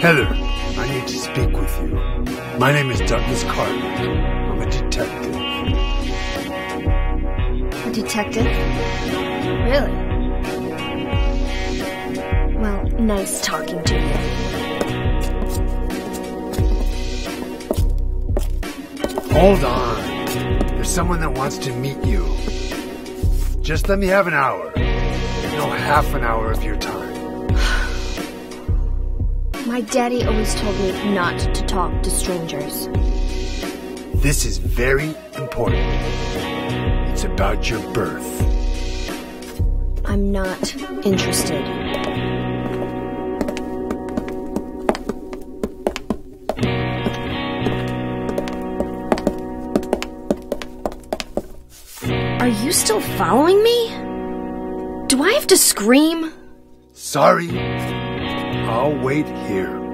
Heather, I need to speak with you. My name is Douglas Carter. I'm a detective. A detective? Really? Well, nice talking to you. Hold on. There's someone that wants to meet you. Just let me have an hour. No, half an hour of your time. My daddy always told me not to talk to strangers. This is very important. It's about your birth. I'm not interested. Are you still following me? Do I have to scream? Sorry. I'll wait here.